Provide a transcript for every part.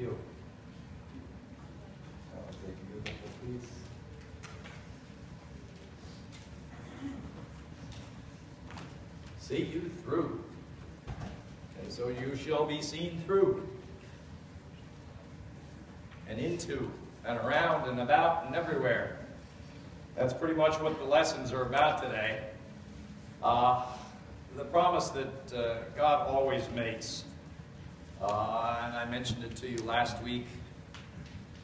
you. See you through. And so you shall be seen through. And into and around and about and everywhere. That's pretty much what the lessons are about today. Uh, the promise that uh, God always makes. Uh, and I mentioned it to you last week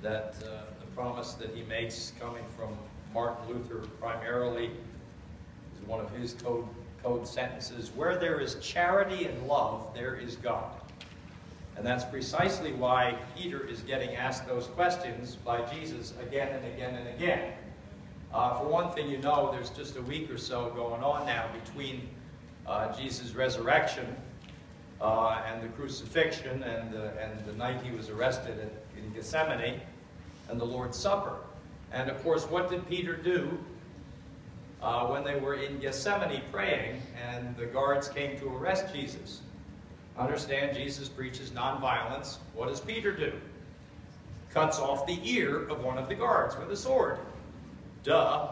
that uh, the promise that he makes coming from Martin Luther primarily is one of his code, code sentences. Where there is charity and love, there is God. And that's precisely why Peter is getting asked those questions by Jesus again and again and again. Uh, for one thing, you know, there's just a week or so going on now between uh, Jesus' resurrection uh, and the crucifixion and the, and the night he was arrested at, in Gethsemane and the Lord's Supper. And of course, what did Peter do uh, when they were in Gethsemane praying and the guards came to arrest Jesus? Understand, Jesus preaches nonviolence. What does Peter do? Cuts off the ear of one of the guards with a sword. Duh.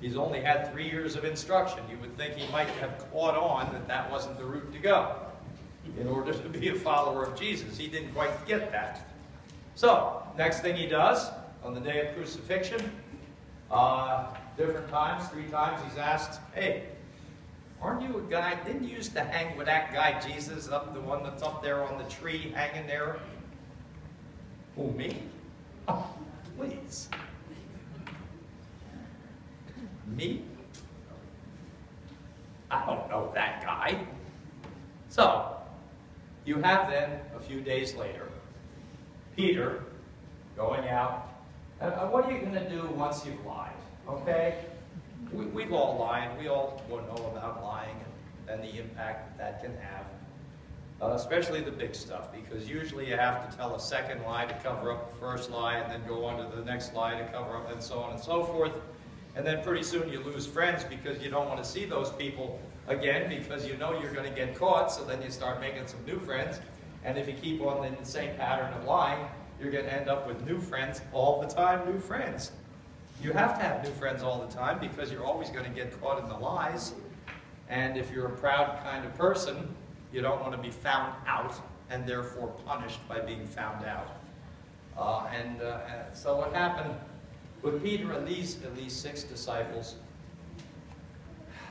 He's only had three years of instruction. You would think he might have caught on that that wasn't the route to go in order to be a follower of Jesus. He didn't quite get that. So, next thing he does on the day of crucifixion, uh, different times, three times, he's asked, hey, aren't you a guy, didn't you used to hang with that guy Jesus, up the one that's up there on the tree hanging there? Who, me? Oh, please. Me? I don't know that guy. So, you have then, a few days later, Peter going out. And what are you going to do once you've lied? Okay? We, have all lied. We all know about lying and, and the impact that, that can have. Uh, especially the big stuff, because usually you have to tell a second lie to cover up the first lie, and then go on to the next lie to cover up, and so on and so forth. And then pretty soon you lose friends because you don't want to see those people again because you know you're going to get caught, so then you start making some new friends. And if you keep on in the same pattern of lying, you're going to end up with new friends all the time, new friends. You have to have new friends all the time because you're always going to get caught in the lies. And if you're a proud kind of person, you don't want to be found out and therefore punished by being found out. Uh, and, uh, so what happened with Peter and these at least six disciples,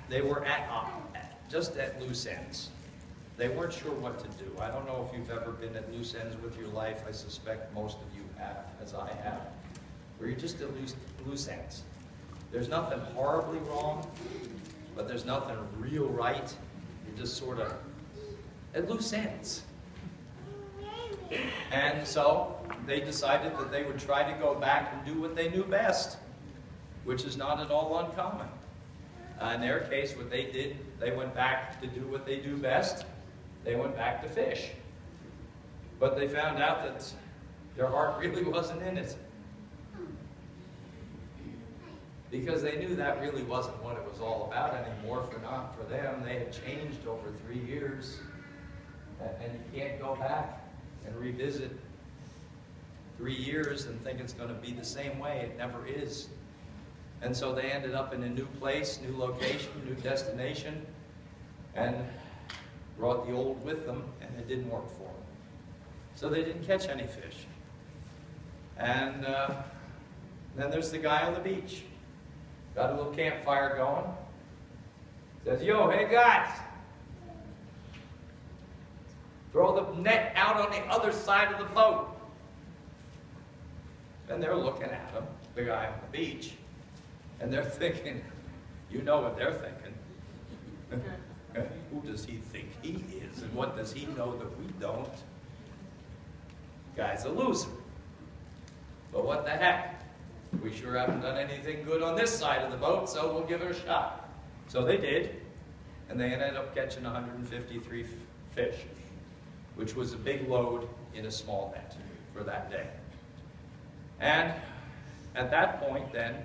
they were at, uh, just at loose ends. They weren't sure what to do. I don't know if you've ever been at loose ends with your life. I suspect most of you have, as I have, where you're just at loose, loose ends. There's nothing horribly wrong, but there's nothing real right. You're just sort of at loose ends. And so they decided that they would try to go back and do what they knew best, which is not at all uncommon. Uh, in their case, what they did, they went back to do what they do best. They went back to fish. But they found out that their heart really wasn't in it. Because they knew that really wasn't what it was all about anymore for not for them. They had changed over three years. And you can't go back and revisit three years and think it's going to be the same way. It never is. And so they ended up in a new place, new location, new destination, and brought the old with them, and it didn't work for them. So they didn't catch any fish. And uh, then there's the guy on the beach. Got a little campfire going. Says, yo, hey guys, Throw the net out on the other side of the boat. And they're looking at him, the guy on the beach, and they're thinking, you know what they're thinking. Who does he think he is, and what does he know that we don't? Guy's a loser. But what the heck? We sure haven't done anything good on this side of the boat, so we'll give it a shot. So they did, and they ended up catching 153 fish which was a big load in a small net for that day. And at that point, then,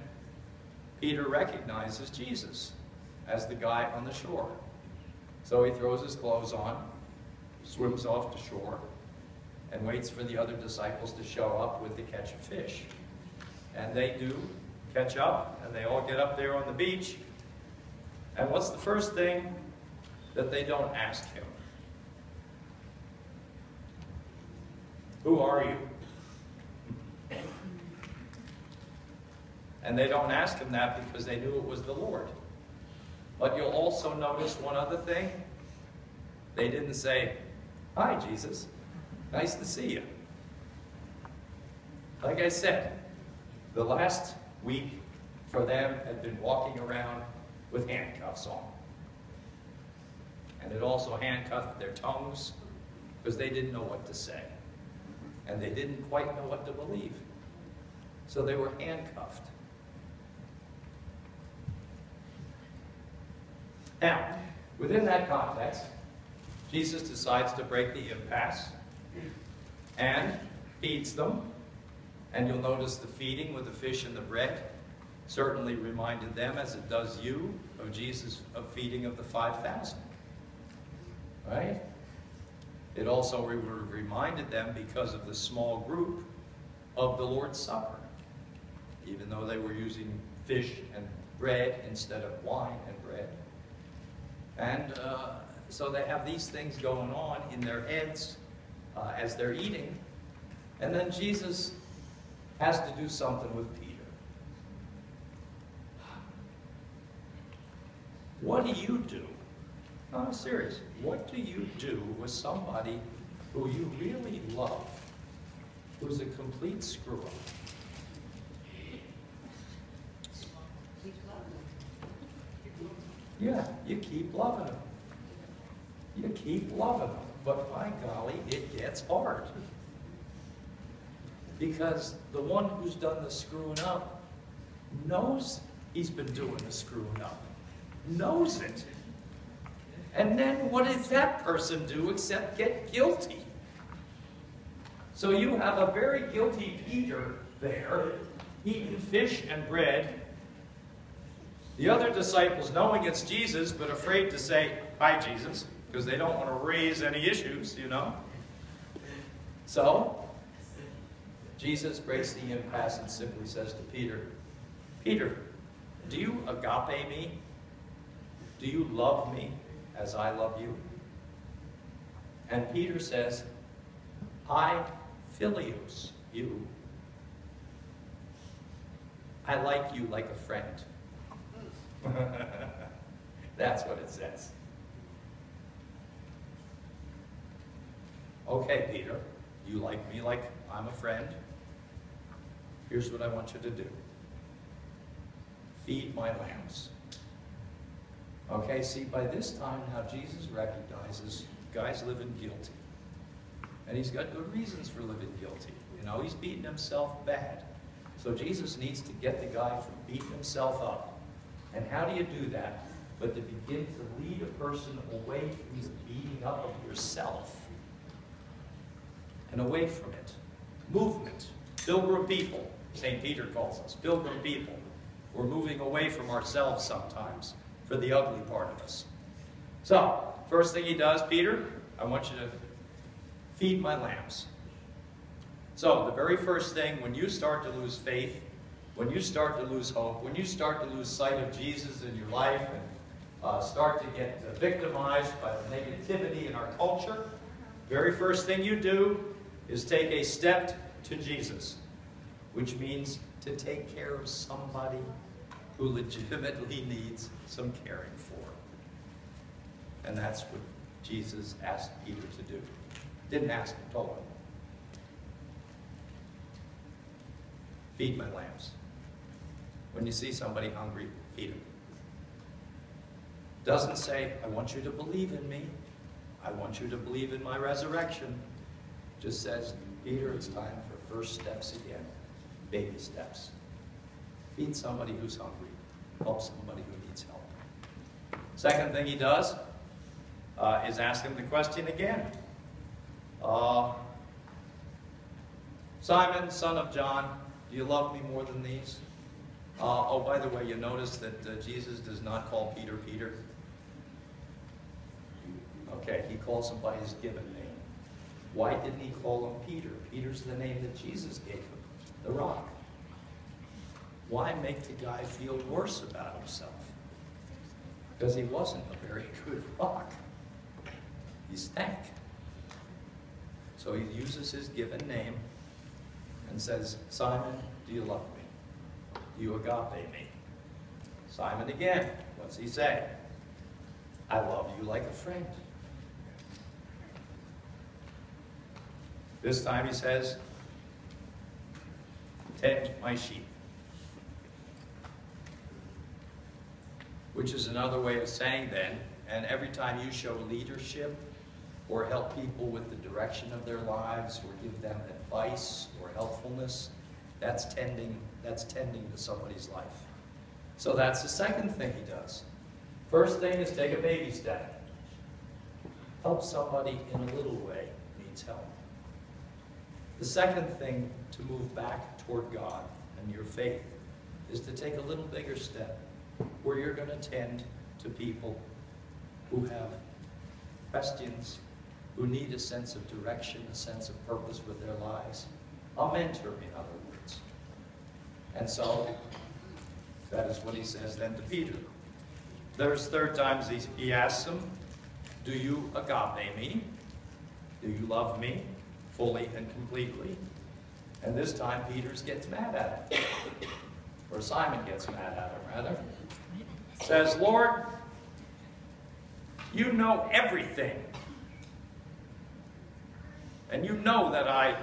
Peter recognizes Jesus as the guy on the shore. So he throws his clothes on, swims off to shore, and waits for the other disciples to show up with the catch of fish. And they do catch up, and they all get up there on the beach. And what's the first thing that they don't ask him? Who are you? And they don't ask him that because they knew it was the Lord. But you'll also notice one other thing. They didn't say, Hi, Jesus. Nice to see you. Like I said, the last week for them had been walking around with handcuffs on. And it also handcuffed their tongues because they didn't know what to say. And they didn't quite know what to believe. So they were handcuffed. Now, within that context, Jesus decides to break the impasse and feeds them. And you'll notice the feeding with the fish and the bread certainly reminded them, as it does you, of Jesus' of feeding of the 5,000. Right? It also re reminded them because of the small group of the Lord's Supper. Even though they were using fish and bread instead of wine and bread. And uh, so they have these things going on in their heads uh, as they're eating. And then Jesus has to do something with Peter. What do you do? No, I'm serious. What do you do with somebody who you really love, who's a complete screw up? Yeah, you keep loving them. You keep loving them. But by golly, it gets hard. Because the one who's done the screwing up knows he's been doing the screwing up. Knows it. And then what does that person do except get guilty? So you have a very guilty Peter there, eating fish and bread, the other disciples knowing it's Jesus, but afraid to say, Hi, Jesus, because they don't want to raise any issues, you know. So, Jesus breaks the impasse and simply says to Peter, Peter, do you agape me? Do you love me as I love you? And Peter says, I philios you. I like you like a friend. That's what it says. Okay, Peter, you like me like I'm a friend? Here's what I want you to do. Feed my lambs. Okay, see, by this time now Jesus recognizes guy's living guilty. And he's got good reasons for living guilty. You know, he's beating himself bad. So Jesus needs to get the guy from beating himself up and how do you do that? But to begin to lead a person away from the beating up of yourself and away from it. Movement. Pilgrim people, St. Peter calls us. Pilgrim people. We're moving away from ourselves sometimes for the ugly part of us. So, first thing he does, Peter, I want you to feed my lambs. So, the very first thing, when you start to lose faith, when you start to lose hope, when you start to lose sight of Jesus in your life and uh, start to get victimized by the negativity in our culture, very first thing you do is take a step to Jesus, which means to take care of somebody who legitimately needs some caring for. And that's what Jesus asked Peter to do. Didn't ask him, told him. Feed my lambs. When you see somebody hungry, feed them. Doesn't say, I want you to believe in me. I want you to believe in my resurrection. Just says, Peter, it's time for first steps again. Baby steps. Feed somebody who's hungry. Help somebody who needs help. Second thing he does uh, is ask him the question again. Uh, Simon, son of John, do you love me more than these? Uh, oh, by the way, you notice that uh, Jesus does not call Peter Peter. Okay, he calls him by his given name. Why didn't he call him Peter? Peter's the name that Jesus gave him, the rock. Why make the guy feel worse about himself? Because he wasn't a very good rock. He stank. So he uses his given name and says, Simon, do you love me? You agape me? Simon again, what's he say? I love you like a friend. This time he says, Tend my sheep. Which is another way of saying then, and every time you show leadership or help people with the direction of their lives or give them advice or helpfulness, that's tending, that's tending to somebody's life. So that's the second thing he does. First thing is take a baby step. Help somebody in a little way needs help. The second thing to move back toward God and your faith is to take a little bigger step where you're going to tend to people who have questions, who need a sense of direction, a sense of purpose with their lives. A mentor, in other words. And so, that is what he says then to Peter. There's third times he, he asks him, Do you agape me? Do you love me fully and completely? And this time Peter's gets mad at him. Or Simon gets mad at him, rather. Says, Lord, you know everything. And you know that I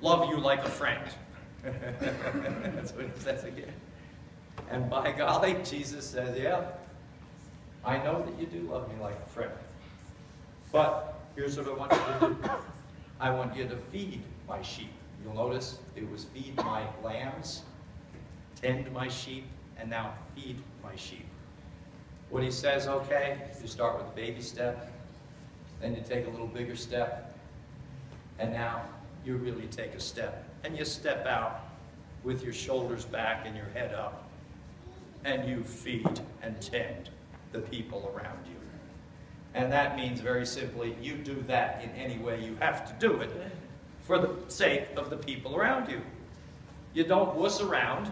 love you like a friend. That's what he says again. And by golly, Jesus says, yeah, I know that you do love me like a friend. But here's what I want you to do. I want you to feed my sheep. You'll notice it was feed my lambs, tend my sheep, and now feed my sheep. What he says, okay, you start with a baby step, then you take a little bigger step, and now you really take a step. And you step out with your shoulders back and your head up, and you feed and tend the people around you. And that means very simply, you do that in any way you have to do it for the sake of the people around you. You don't wuss around.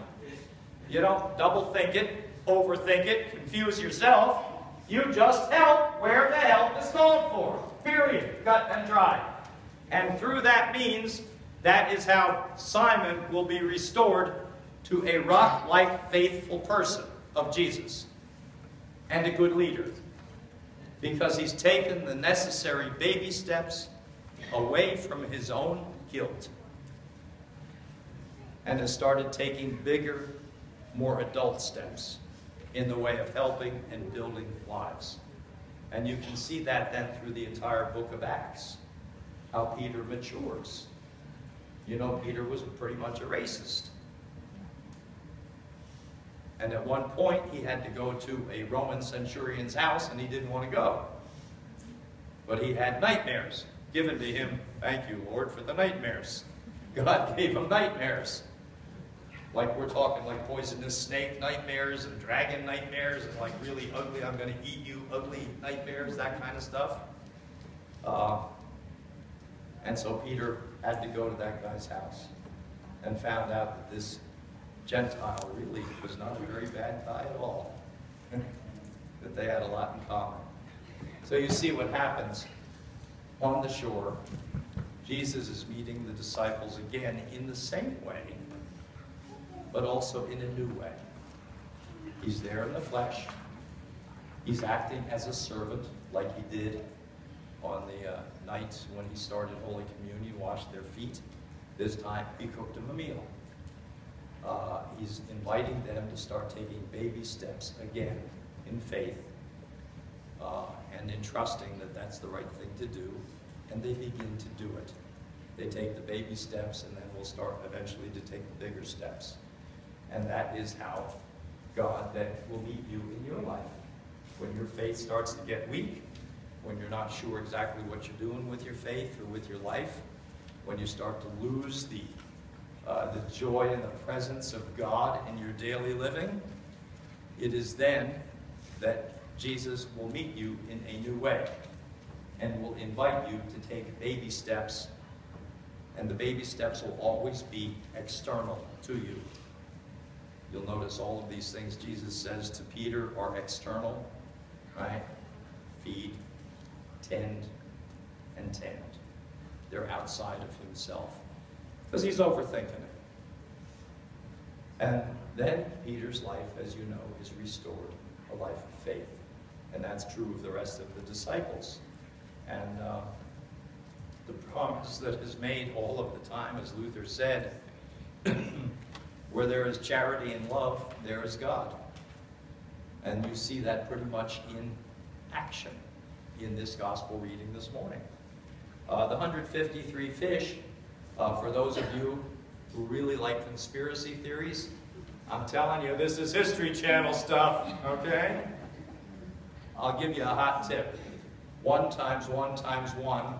You don't double think it, overthink it, confuse yourself. You just help where the help is called for. Period. Cut and dry. And through that means, that is how Simon will be restored to a rock-like faithful person of Jesus and a good leader because he's taken the necessary baby steps away from his own guilt and has started taking bigger, more adult steps in the way of helping and building lives. And you can see that then through the entire book of Acts, how Peter matures. You know, Peter was pretty much a racist. And at one point, he had to go to a Roman centurion's house, and he didn't want to go. But he had nightmares given to him. Thank you, Lord, for the nightmares. God gave him nightmares. Like we're talking like poisonous snake nightmares and dragon nightmares and like really ugly, I'm going to eat you ugly nightmares, that kind of stuff. Uh, and so Peter had to go to that guy's house and found out that this Gentile really was not a very bad guy at all. that they had a lot in common. So you see what happens on the shore. Jesus is meeting the disciples again in the same way, but also in a new way. He's there in the flesh. He's acting as a servant like he did on the uh, night when he started Holy Communion, washed their feet. This time he cooked them a meal uh, he's inviting them to start taking baby steps again in faith uh, and in trusting that that's the right thing to do, and they begin to do it. They take the baby steps, and then we'll start eventually to take the bigger steps. And that is how God then will meet you in your life. When your faith starts to get weak, when you're not sure exactly what you're doing with your faith or with your life, when you start to lose the uh, the joy and the presence of God in your daily living, it is then that Jesus will meet you in a new way. and will invite you to take baby steps. And the baby steps will always be external to you. You'll notice all of these things Jesus says to Peter are external, right? Feed, tend, and tend. They're outside of himself because he's overthinking it. And then Peter's life, as you know, is restored, a life of faith. And that's true of the rest of the disciples. And uh, the promise that is made all of the time, as Luther said, where there is charity and love, there is God. And you see that pretty much in action in this gospel reading this morning. Uh, the 153 fish, uh, for those of you who really like conspiracy theories, I'm telling you, this is History Channel stuff, okay? I'll give you a hot tip. One times one times one.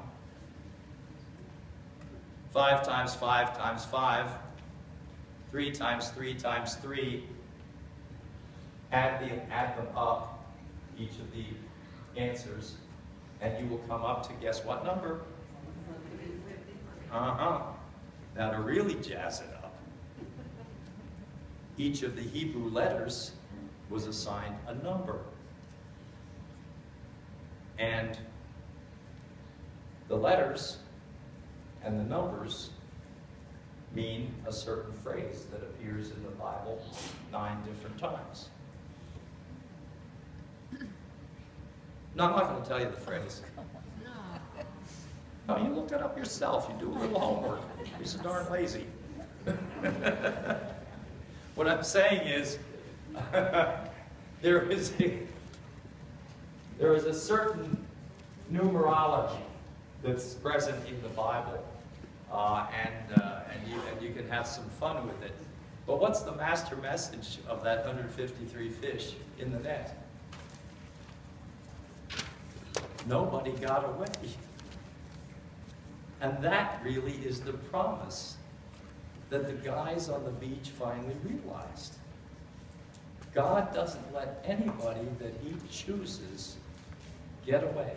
Five times five times five. Three times three times three. Add, the, add them up, each of the answers, and you will come up to guess what number? Uh-huh. Now to really jazz it up, each of the Hebrew letters was assigned a number. And the letters and the numbers mean a certain phrase that appears in the Bible nine different times. No, I'm not going to tell you the phrase. No, you looked it up yourself. You do a little homework. You're so darn lazy. what I'm saying is, there is a there is a certain numerology that's present in the Bible, uh, and, uh, and, you, and you can have some fun with it. But what's the master message of that 153 fish in the net? Nobody got away. And that really is the promise that the guys on the beach finally realized. God doesn't let anybody that he chooses get away.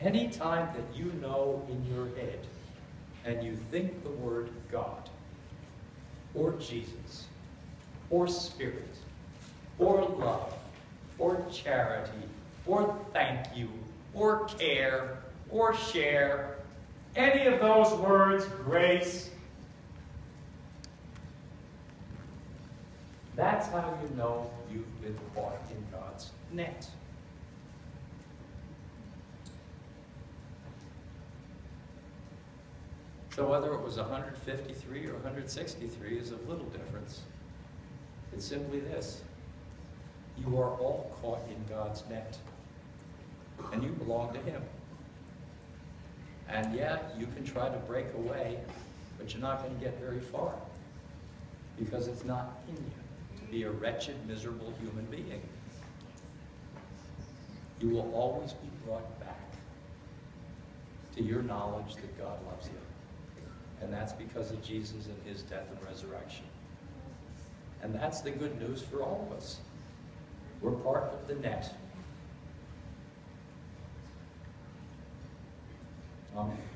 Anytime that you know in your head and you think the word God, or Jesus, or Spirit, or love, or charity, or thank you, or care, or share, any of those words, grace, that's how you know you've been caught in God's net. So whether it was 153 or 163 is of little difference. It's simply this. You are all caught in God's net. And you belong to Him. And yeah, you can try to break away, but you're not going to get very far. Because it's not in you to be a wretched, miserable human being. You will always be brought back to your knowledge that God loves you. And that's because of Jesus and his death and resurrection. And that's the good news for all of us. We're part of the net. 아멘.